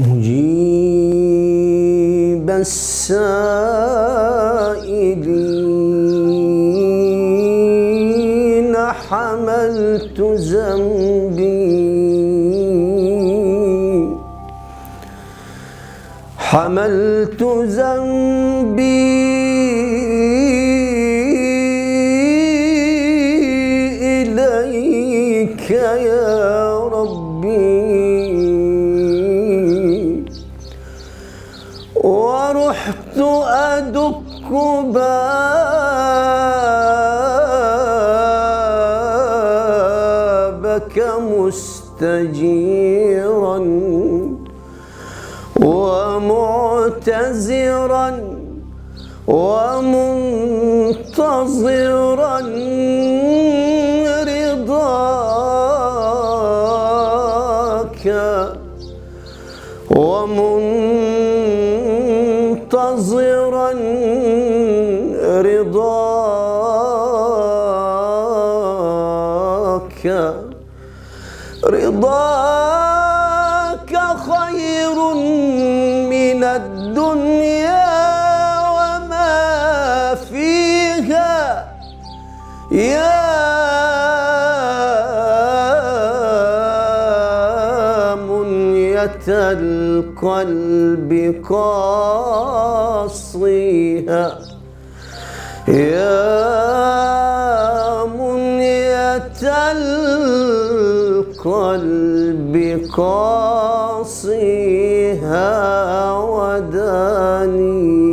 مجيب السائلين حملت ذنبي. حملت ذنبي. إليك يا ربي. ورحت أدك بابك مستجيرا ومعتذرا ومنتظرا رضاك ومنتظرا رضاك. رضاك خير من الدنيا وما فيها. يا القلب قاصيها. يا منية القلب قاصيها ودانيها.